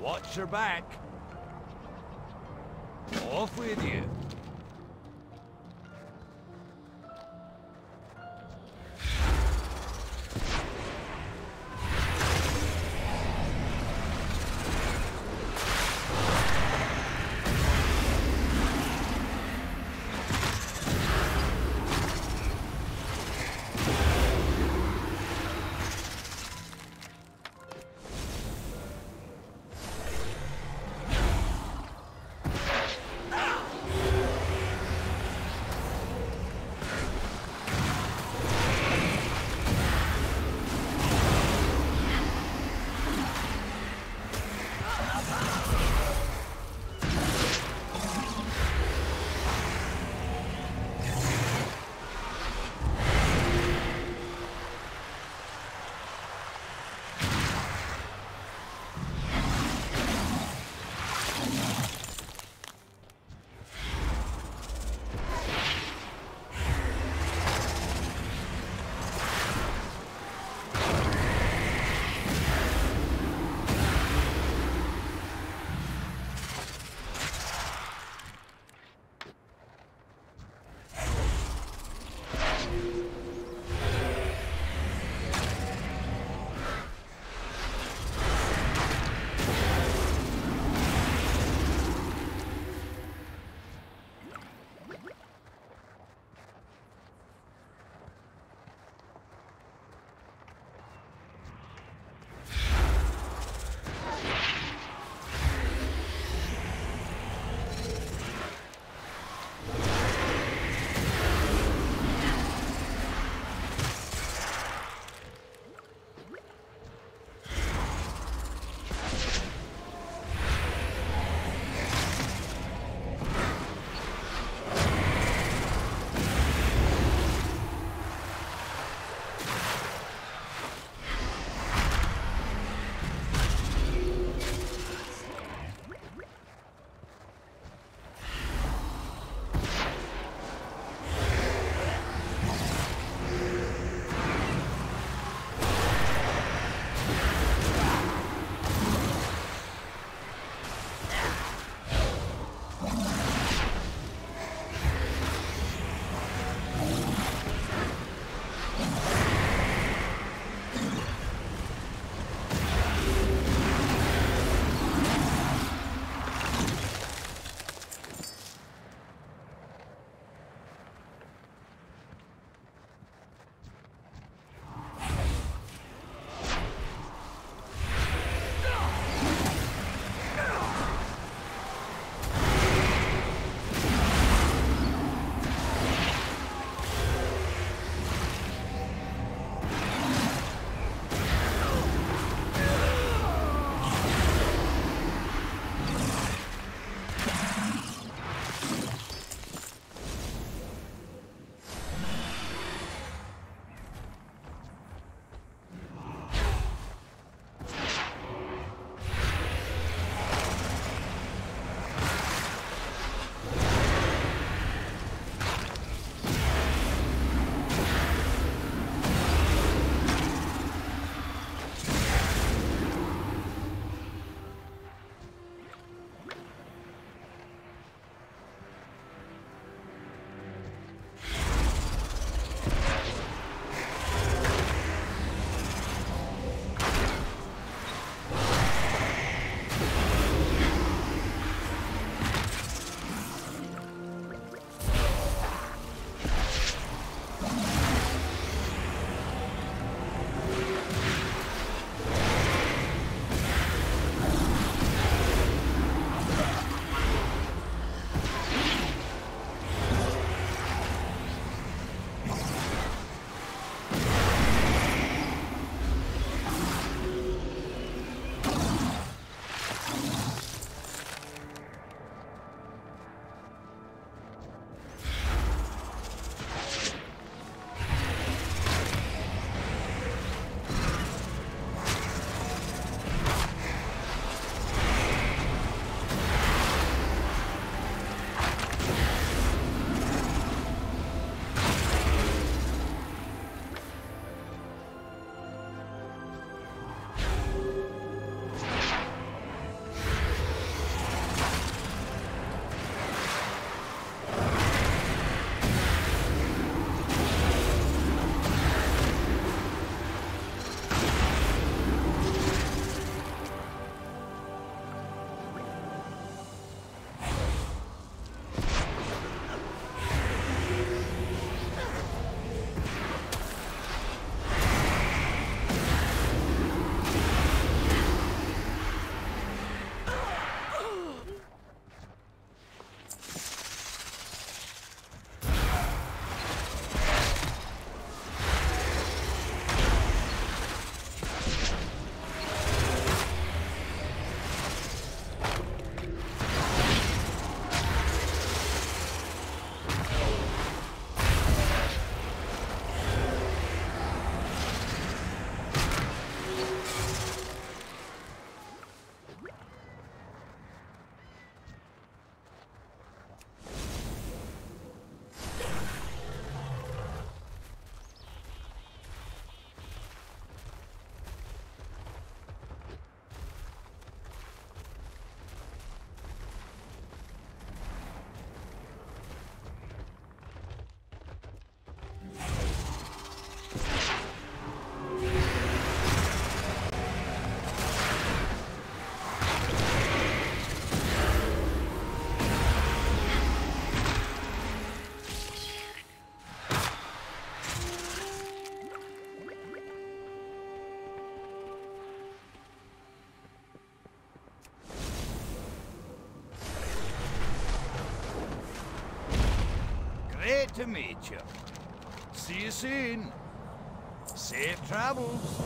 Watch your back. Off with you. To meet you. See you soon. Safe travels.